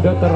sudah ter